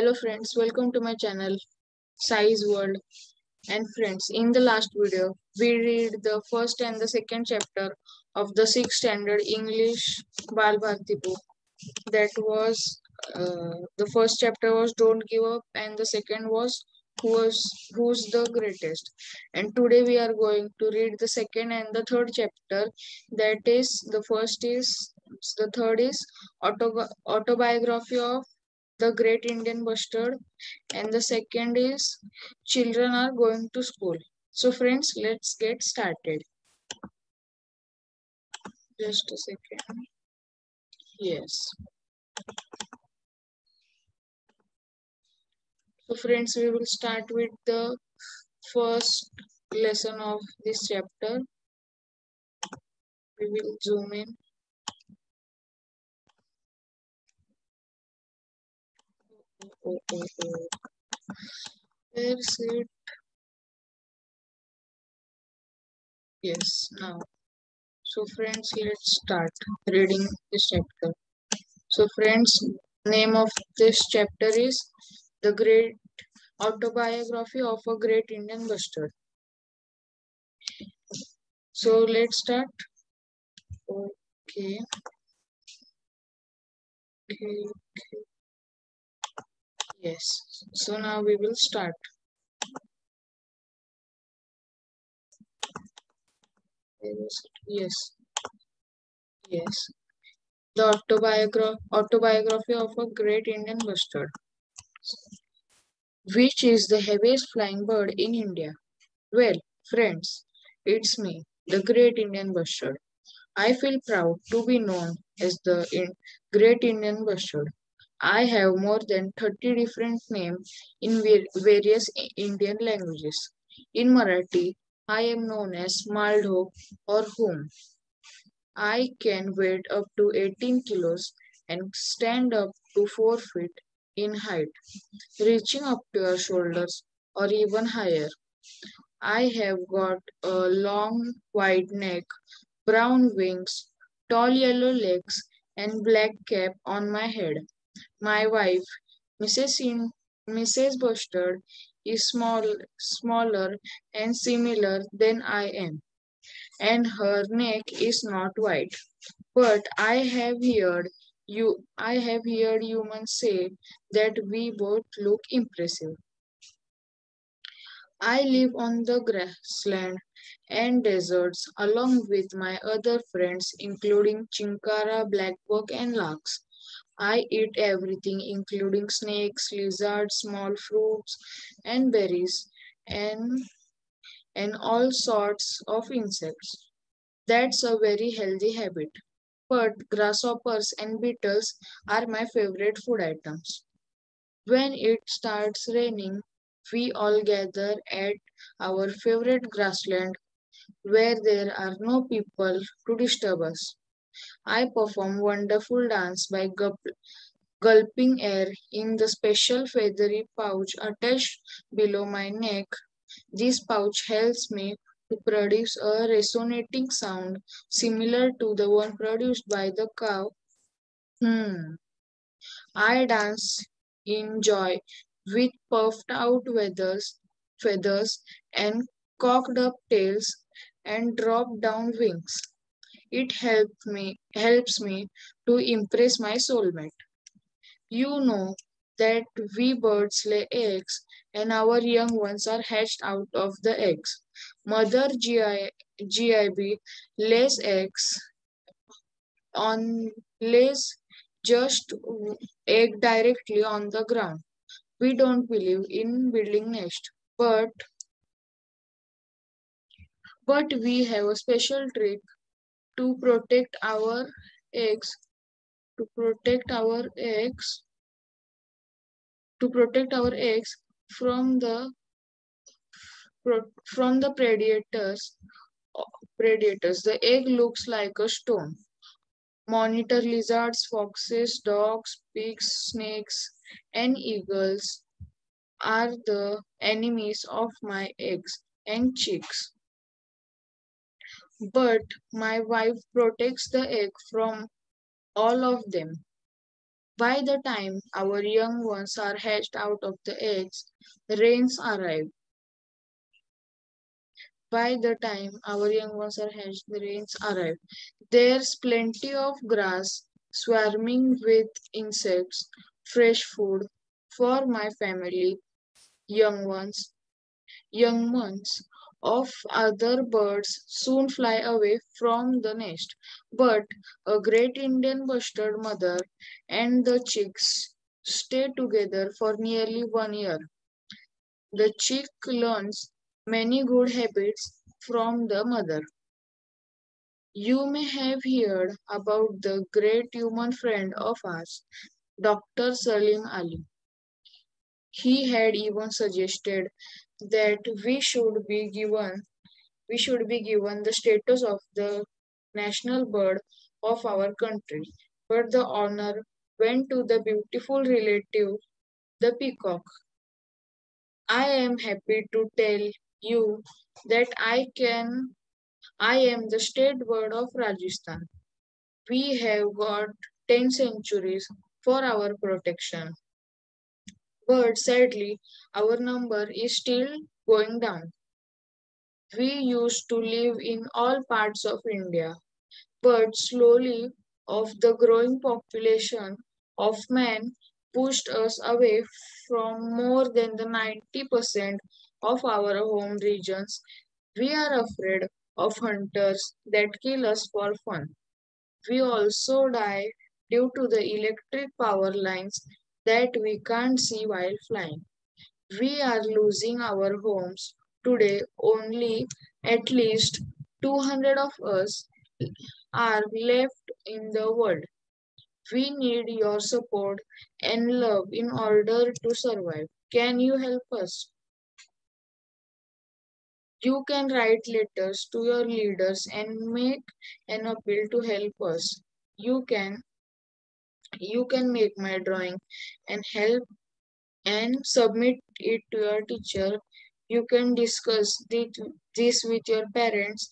Hello friends, welcome to my channel Sai's World. And friends, in the last video, we read the first and the second chapter of the sixth standard English Bal Bharti book. That was uh, the first chapter was Don't Give Up, and the second was Who was Who's the Greatest. And today we are going to read the second and the third chapter. That is, the first is the third is auto, autobiography of the Great Indian Bustard, and the second is Children are going to school. So, friends, let's get started. Just a second. Yes. So, friends, we will start with the first lesson of this chapter. We will zoom in. Oh. Where's it? Yes, now. So friends, let's start reading this chapter. So friends, name of this chapter is The Great Autobiography of a Great Indian Bustard. So let's start. Okay. Okay, okay. Yes. So now we will start. Yes. Yes. The autobiography, autobiography of a great Indian bustard. Which is the heaviest flying bird in India? Well, friends, it's me, the great Indian bustard. I feel proud to be known as the in great Indian bustard. I have more than 30 different names in various Indian languages. In Marathi, I am known as Maldhok or Hum. I can weigh up to 18 kilos and stand up to 4 feet in height, reaching up to your shoulders or even higher. I have got a long white neck, brown wings, tall yellow legs, and black cap on my head. My wife, Mrs. In, Mrs. Bustard, is small, smaller and similar than I am, and her neck is not white. But I have heard you, I have heard humans say that we both look impressive. I live on the grassland and deserts along with my other friends, including chinkara, blackbuck, and larks. I eat everything, including snakes, lizards, small fruits, and berries, and, and all sorts of insects. That's a very healthy habit. But grasshoppers and beetles are my favorite food items. When it starts raining, we all gather at our favorite grassland where there are no people to disturb us. I perform wonderful dance by gulping air in the special feathery pouch attached below my neck. This pouch helps me to produce a resonating sound similar to the one produced by the cow. Hmm. I dance in joy with puffed out feathers, feathers and cocked up tails and drop down wings. It helps me helps me to impress my soulmate. You know that we birds lay eggs and our young ones are hatched out of the eggs. Mother GI, GIB lays eggs on lays just egg directly on the ground. We don't believe in building nest, but but we have a special trick to protect our eggs to protect our eggs to protect our eggs from the from the predators predators. The egg looks like a stone. Monitor lizards foxes dogs pigs snakes and eagles are the enemies of my eggs and chicks but my wife protects the egg from all of them. By the time our young ones are hatched out of the eggs, rains arrive. By the time our young ones are hatched, the rains arrive. There's plenty of grass, swarming with insects, fresh food for my family, young ones, young ones of other birds soon fly away from the nest. But a great Indian bustard mother and the chicks stay together for nearly one year. The chick learns many good habits from the mother. You may have heard about the great human friend of ours, Dr. Salim Ali. He had even suggested that we should be given we should be given the status of the national bird of our country. But the honor went to the beautiful relative, the peacock. I am happy to tell you that I can I am the state bird of Rajasthan. We have got 10 centuries for our protection. But sadly, our number is still going down. We used to live in all parts of India, but slowly of the growing population of man pushed us away from more than the 90% of our home regions. We are afraid of hunters that kill us for fun. We also die due to the electric power lines that we can't see while flying. We are losing our homes today. Only at least 200 of us are left in the world. We need your support and love in order to survive. Can you help us? You can write letters to your leaders and make an appeal to help us. You can you can make my drawing and help and submit it to your teacher. You can discuss this with your parents.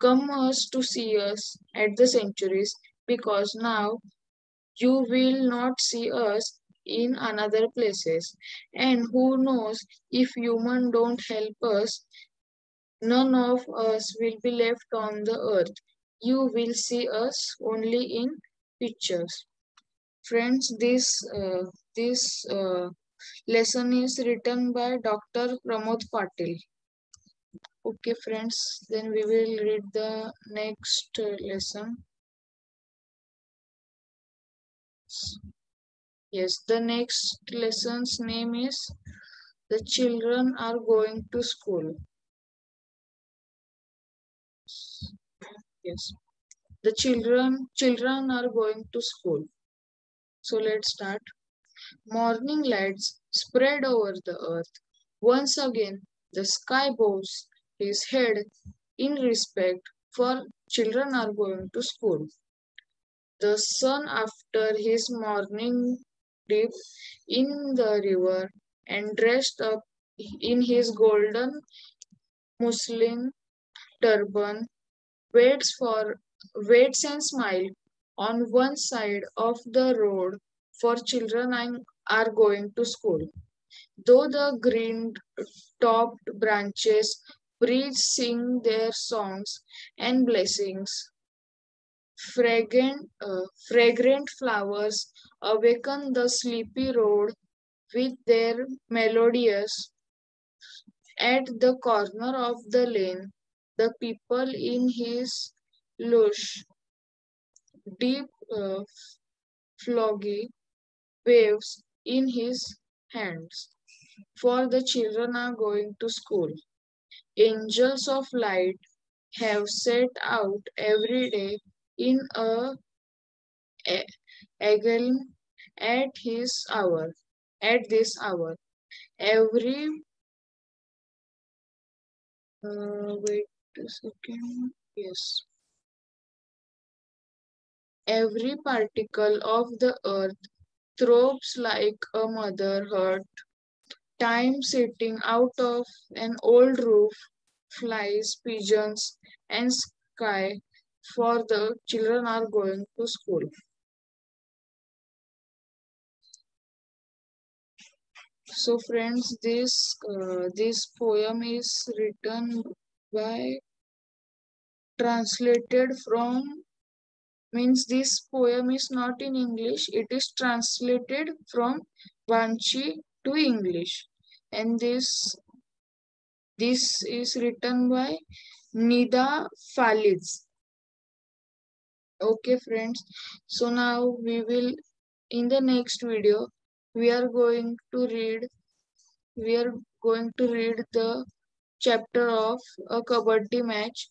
Come us to see us at the centuries because now you will not see us in another places. And who knows if human don't help us, none of us will be left on the earth. You will see us only in pictures. Friends, this uh, this uh, lesson is written by Dr. Pramod Patil. Okay, friends, then we will read the next uh, lesson. Yes, the next lesson's name is The Children Are Going to School. Yes, the children children are going to school. So let's start. Morning lights spread over the earth. Once again, the sky bows his head in respect for children are going to school. The sun, after his morning dip in the river and dressed up in his golden muslin turban, waits for waits and smile on one side of the road for children and are going to school. Though the green topped branches breeze sing their songs and blessings, fragrant, uh, fragrant flowers awaken the sleepy road with their melodious. At the corner of the lane, the peepal in his lush, deep uh, floggy waves in his hands. For the children are going to school. Angels of light have set out every day in a a- agile at his hour. At this hour, every uh, wait a second. Yes, every particle of the earth throbs like a mother heart. Time sitting out of an old roof, flies, pigeons, and sky for the children are going to school. so friends this uh, this poem is written by translated from means this poem is not in english. It is translated from vanchi to english. And this this is written by nida fazli. Okay friends. So now we will in the next video we are going to read we are going to read the chapter of a kabaddi match.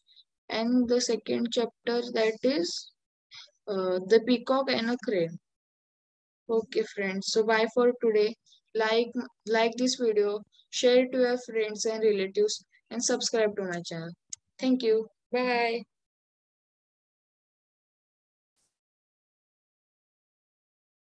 And the second chapter that is uh, the peacock and a crane okay friends. So bye for today. Like like this video share it to your friends and relatives and subscribe to my channel. Thank you. Bye